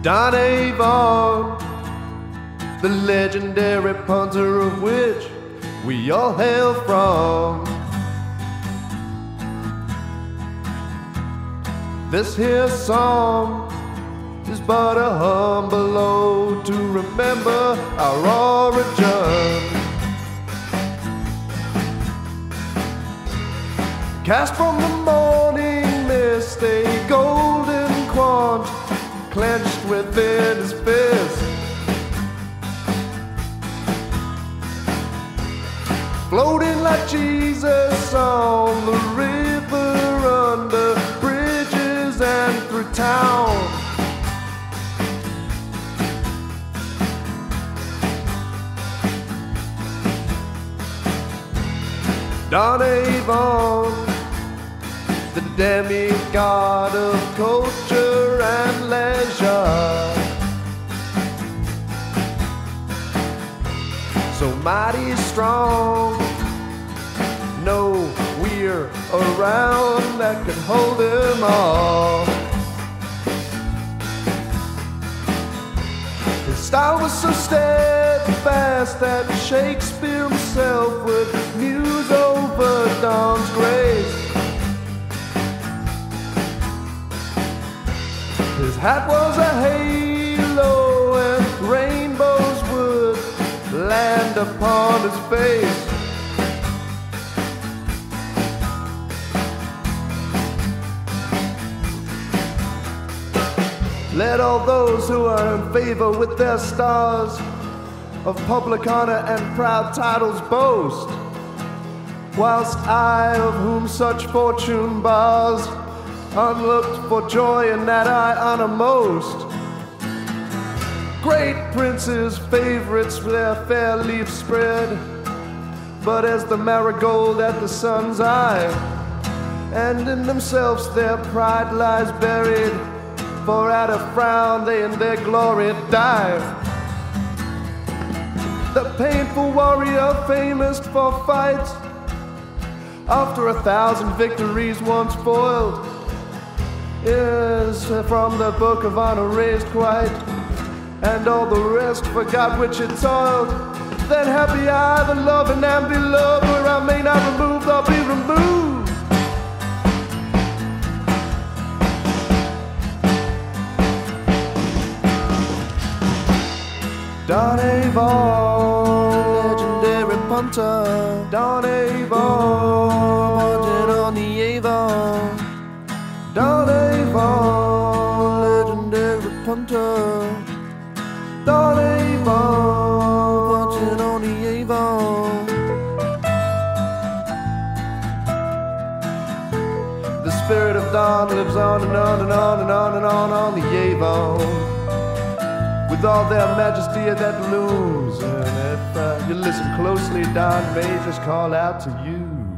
Don Avon, the legendary punter of which we all hail from. This here song is but a humble ode to remember our origin. Cast from the morning mist, a golden quant within his fist. Floating like Jesus on the river under bridges and through town. Don Avon, the demigod of culture and leisure. So mighty strong, no we're around that could hold him off. His style was so steadfast that Shakespeare himself would muse over Don's grace. Hat was a halo and rainbows would land upon his face. Let all those who are in favor with their stars of public honor and proud titles boast, whilst I, of whom such fortune bars, unlooked for joy in that I honor most. Great princes, favorites, their fair leaves spread, but as the marigold at the sun's eye, and in themselves their pride lies buried, for at a frown they in their glory die. The painful warrior, famous for fights, after a thousand victories once foiled, from the book of honor razed quite, and all the rest forgot which it toiled. Then happy I, the loving and beloved, where I may not remove, I'll be removed. Don Avon, legendary punter. Don Avon, punter. Don Avon, punching on the Avon. The spirit of Don lives on and on and on and on and on on the Avon with all their majesty that looms. And if uh, you listen closely, Don may just call out to you.